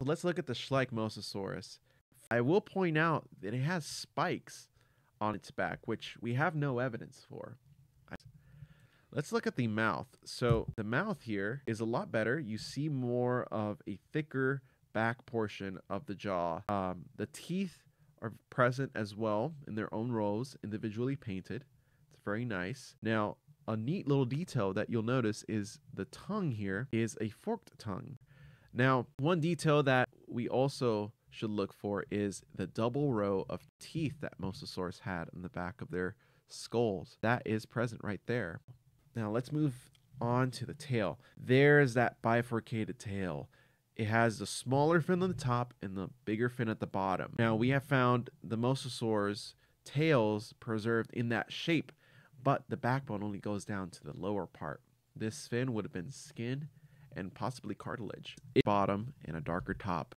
Let's look at the Schleich Mosasaurus. I will point out that it has spikes on its back, which we have no evidence for. Let's look at the mouth. So the mouth here is a lot better. You see more of a thicker back portion of the jaw. Um, the teeth are present as well in their own rows, individually painted. It's very nice. Now, a neat little detail that you'll notice is the tongue here is a forked tongue. Now, one detail that we also should look for is the double row of teeth that Mosasaurus had in the back of their skulls. That is present right there. Now, let's move on to the tail. There's that bifurcated tail. It has the smaller fin on the top and the bigger fin at the bottom. Now, we have found the Mosasaur's tails preserved in that shape, but the backbone only goes down to the lower part. This fin would have been skin and possibly cartilage. A Bottom and a darker top.